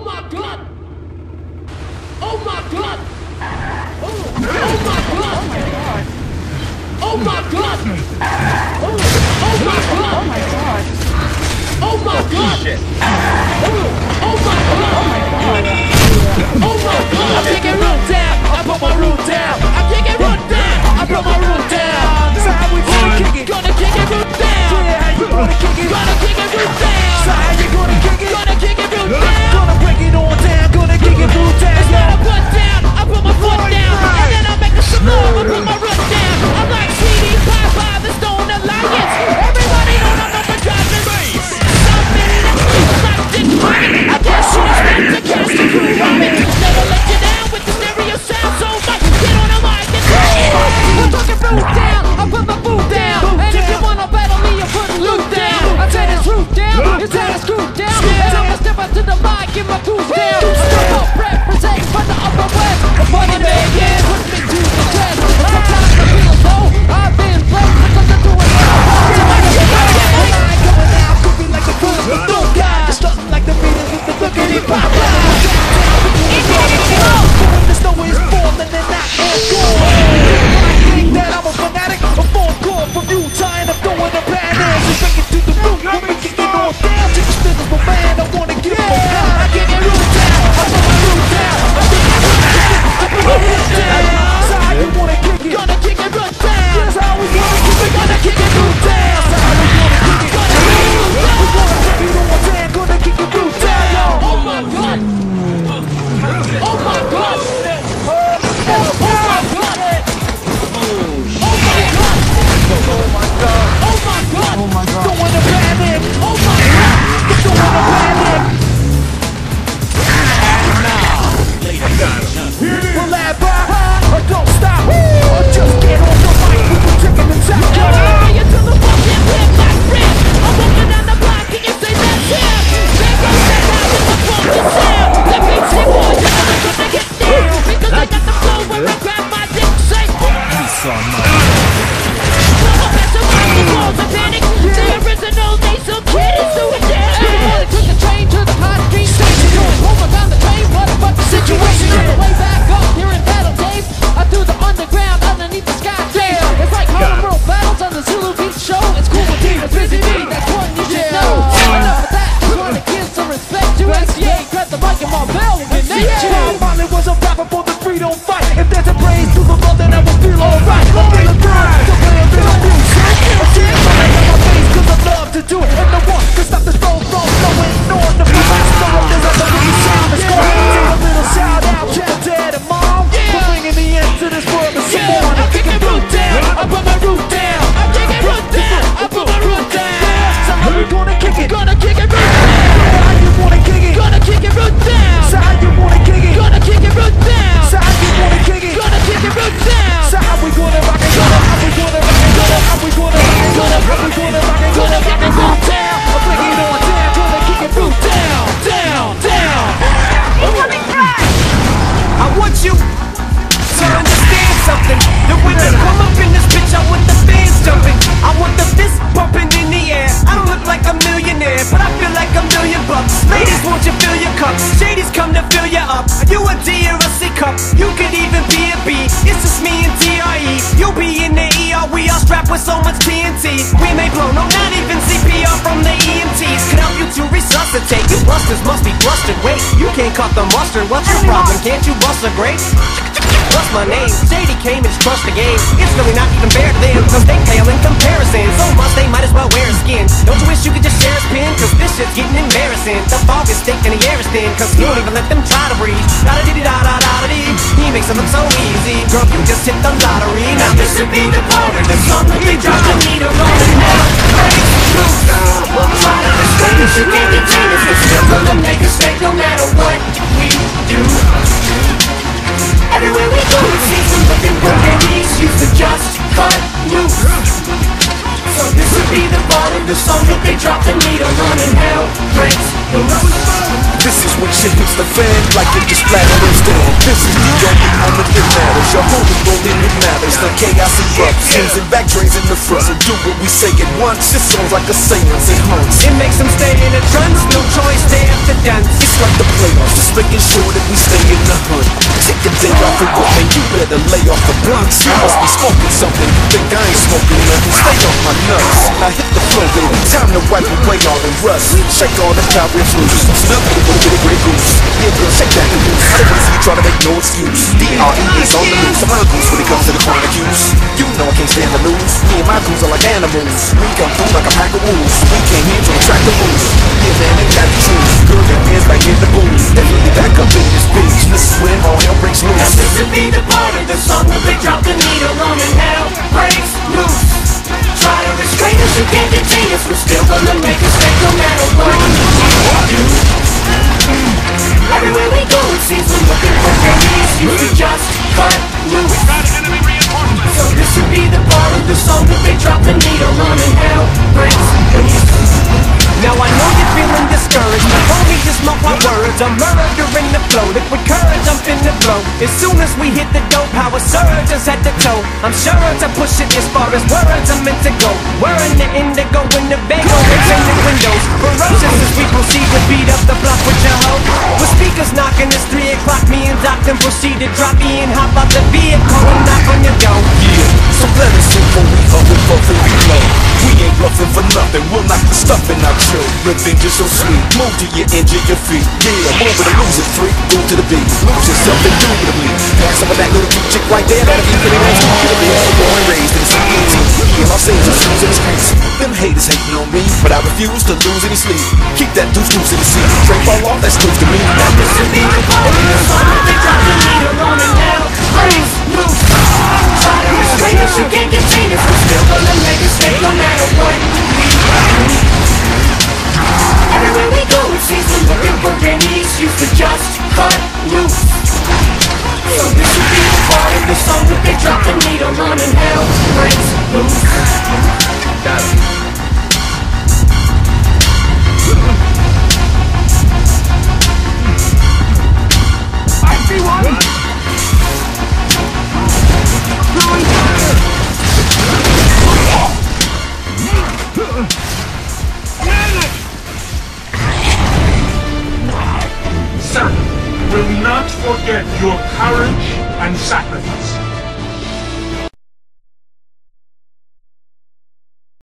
Oh my god! Oh my god! Oh, oh my god! Oh my god! Oh my god! this world with so much TNT We may blow, no not even CPR from the EMTs Can help you to resuscitate. You busters must be blustered, wait You can't cut the mustard, what's your problem? Can't you bust a grape? What's my name? Shady came and crushed the game. It's really not even fair to them Cause they pale in comparison. So much they might as well wear a skin. Don't you wish you could just share a spin? Cause this shit's getting embarrassing. The fog is thick and the air is thin Cause you don't even let them try to breathe. Gotta so it's so easy. Girl, you just hit the lottery Now this should be the part of the song that you drop need a rolling now Things you can't contain us We're still gonna make no matter what we do. Everywhere we go looking to just cut loose. So this be the the soldier they dropped the run in hell. The This is when shit hits the fan like it just flattened and still This is New York, you know it matters Your home is rolling, it matters The chaos erupts, sends in back, drains in the front. So do what we say at once, it sounds like a seance, it haunts It makes them stay in a trance, no choice, they have to dance. It's like the playoffs, just making sure that we stay in the hunt. Take a day off and woman, you better. Lay off the blunts. You must be smoking something, think I ain't smoking nothing Stay off my nuts, I hit the floor time to wipe away all the rust. Shake all the cowboy blues, snug with a little bit of Grey Goose. Yeah, girl, shake that loose. I don't wanna see you try to make no excuse. D.R.E. is on the loose, I'm a goose when it comes to the chronic use. You know I can't stand to lose. Me and my goons are like animals. We come through like a pack of wolves. We came here to attract the moves. Yeah, man, they got the truth. Girl, your hands back in the booth. Definitely back up in this bitch. This is when all hell breaks Now loose. this would be the part of the song where they drop the needle on and you can't detain us. We're still gonna make a step no matter what. Everywhere we go, it seems we're looking for enemies. You can just cut loose. So this would be the part of the song that they drop the needle on and hell breaks loose. Now I know you're feeling discouraged, but homie, just mark my words. I'm murdering the flow, liquid courage, I'm finna blow. As soon as we hit the dope, power surges at the toe. I'm sure to push it as far as words are meant to go. We're in the indigo in the bagel, it's in the windows. Ferocious the block with your hoe. With speakers knocking, it's 3 o'clock, me and Doc then proceed to drop me and hop out the vehicle and knock on your door. Yeah, so let us in when we up and buff and. We ain't bluffing for nothing, we'll knock the stuffing out you. Revenge is so sweet, move to your injure your feet. Yeah, move or lose it, free, move to the beat. Lose yourself indubitably. Pass of that little chick right there, that'll be pretty nice. You'll born and raised in the city. Yeah, Los Angeles, in the streets. Them haters hating on me, but I refuse to lose any sleep. Keep that deuce loose in the seat. Straight fall off, that's close to me. Now this be the to you can't contain us. We're still gonna make a step no matter what we do. Forget your courage and sacrifice.